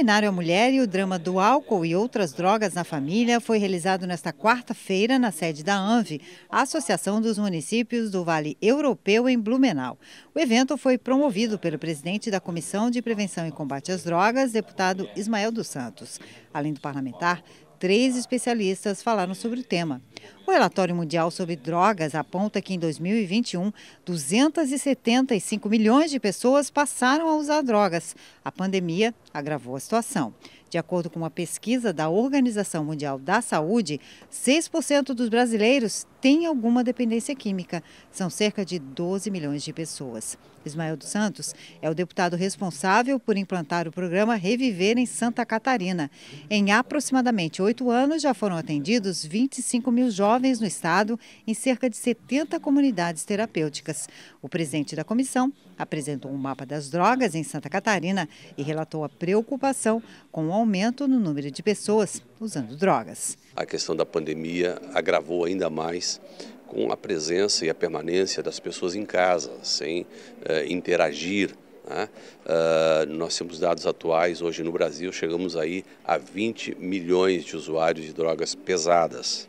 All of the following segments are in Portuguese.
seminário A Mulher e o Drama do Álcool e Outras Drogas na Família foi realizado nesta quarta-feira na sede da ANVI, a Associação dos Municípios do Vale Europeu, em Blumenau. O evento foi promovido pelo presidente da Comissão de Prevenção e Combate às Drogas, deputado Ismael dos Santos. Além do parlamentar, três especialistas falaram sobre o tema. O relatório mundial sobre drogas aponta que em 2021, 275 milhões de pessoas passaram a usar drogas. A pandemia agravou a situação. De acordo com uma pesquisa da Organização Mundial da Saúde, 6% dos brasileiros têm alguma dependência química. São cerca de 12 milhões de pessoas. Ismael dos Santos é o deputado responsável por implantar o programa Reviver em Santa Catarina. Em aproximadamente oito anos, já foram atendidos 25 mil jovens no estado, em cerca de 70 comunidades terapêuticas. O presidente da comissão apresentou um mapa das drogas em Santa Catarina e relatou a preocupação com o aumento no número de pessoas usando drogas. A questão da pandemia agravou ainda mais com a presença e a permanência das pessoas em casa, sem eh, interagir. Né? Uh, nós temos dados atuais, hoje no Brasil, chegamos aí a 20 milhões de usuários de drogas pesadas.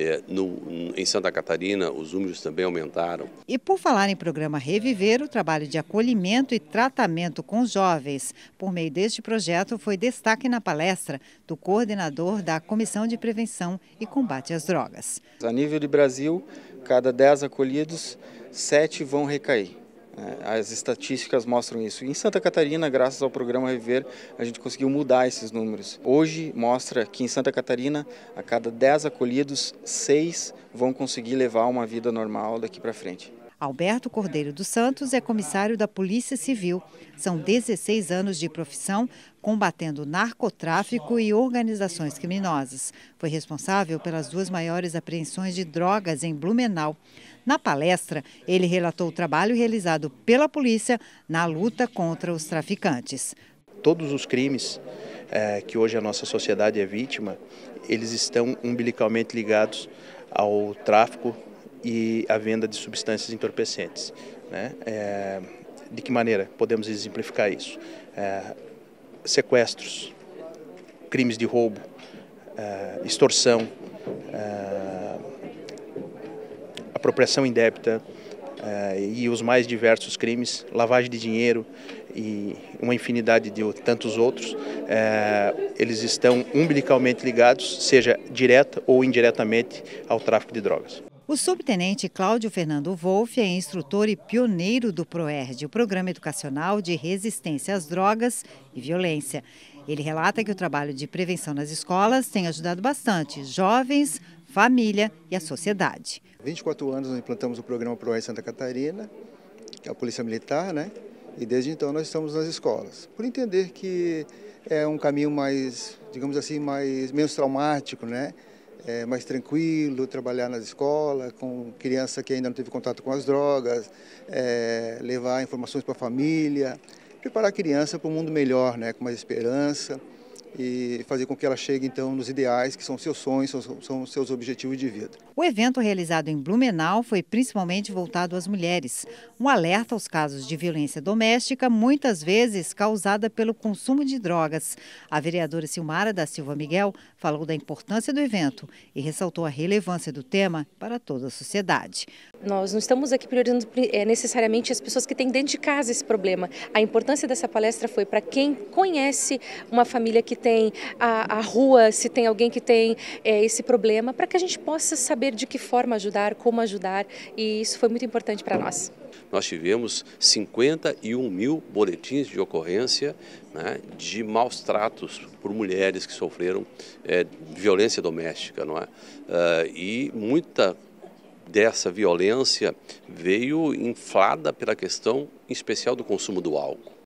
É, no, em Santa Catarina, os números também aumentaram. E por falar em programa Reviver, o trabalho de acolhimento e tratamento com jovens, por meio deste projeto, foi destaque na palestra do coordenador da Comissão de Prevenção e Combate às Drogas. A nível de Brasil, cada 10 acolhidos, 7 vão recair. É, as estatísticas mostram isso. Em Santa Catarina, graças ao programa Rever, a gente conseguiu mudar esses números. Hoje mostra que em Santa Catarina, a cada 10 acolhidos, 6 vão conseguir levar uma vida normal daqui para frente. Alberto Cordeiro dos Santos é comissário da Polícia Civil. São 16 anos de profissão combatendo narcotráfico e organizações criminosas. Foi responsável pelas duas maiores apreensões de drogas em Blumenau. Na palestra, ele relatou o trabalho realizado pela polícia na luta contra os traficantes. Todos os crimes é, que hoje a nossa sociedade é vítima, eles estão umbilicalmente ligados ao tráfico e a venda de substâncias entorpecentes. Né? É, de que maneira podemos exemplificar isso? É, sequestros, crimes de roubo, é, extorsão, é, apropriação indébita é, e os mais diversos crimes, lavagem de dinheiro e uma infinidade de tantos outros, é, eles estão umbilicalmente ligados, seja direta ou indiretamente, ao tráfico de drogas. O subtenente Cláudio Fernando Wolff é instrutor e pioneiro do PROERD, o Programa Educacional de Resistência às Drogas e Violência. Ele relata que o trabalho de prevenção nas escolas tem ajudado bastante jovens, família e a sociedade. 24 anos nós implantamos o programa PROERD Santa Catarina, que é a Polícia Militar, né? E desde então nós estamos nas escolas. Por entender que é um caminho mais, digamos assim, mais menos traumático, né? É, mais tranquilo, trabalhar nas escolas, com criança que ainda não teve contato com as drogas, é, levar informações para a família, preparar a criança para um mundo melhor, né, com mais esperança e fazer com que ela chegue então nos ideais que são seus sonhos, são, são seus objetivos de vida. O evento realizado em Blumenau foi principalmente voltado às mulheres. Um alerta aos casos de violência doméstica, muitas vezes causada pelo consumo de drogas. A vereadora Silmara da Silva Miguel falou da importância do evento e ressaltou a relevância do tema para toda a sociedade. Nós não estamos aqui priorizando é, necessariamente as pessoas que têm dentro de casa esse problema. A importância dessa palestra foi para quem conhece uma família que tem a, a rua, se tem alguém que tem é, esse problema, para que a gente possa saber de que forma ajudar, como ajudar, e isso foi muito importante para nós. Nós tivemos 51 mil boletins de ocorrência né, de maus tratos por mulheres que sofreram é, violência doméstica, não é? Uh, e muita dessa violência veio inflada pela questão em especial do consumo do álcool.